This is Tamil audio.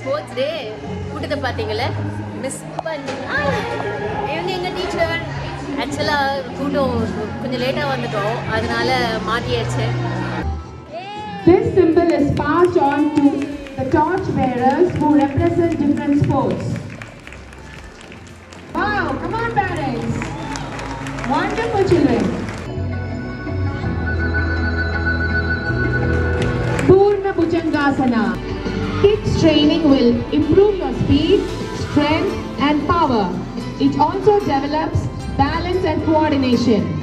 ஸ்போர்ட்ஸ் டே கூட்டத்தை பார்த்தீங்களே மிஸ் பண்ணி இவங்க எங்கள் டீச்சர் ஆக்சுவலாக கூட்டம் கொஞ்சம் லேட்டாக வந்துட்டோம் அதனால மாட்டியாச்சு This symbol is passed on to the torch bearers who represent different sports. Wow, come on parents. Wonderful children. Purna Bhujangasana. Training will improve your speed, strength and power. It also develops balance and coordination.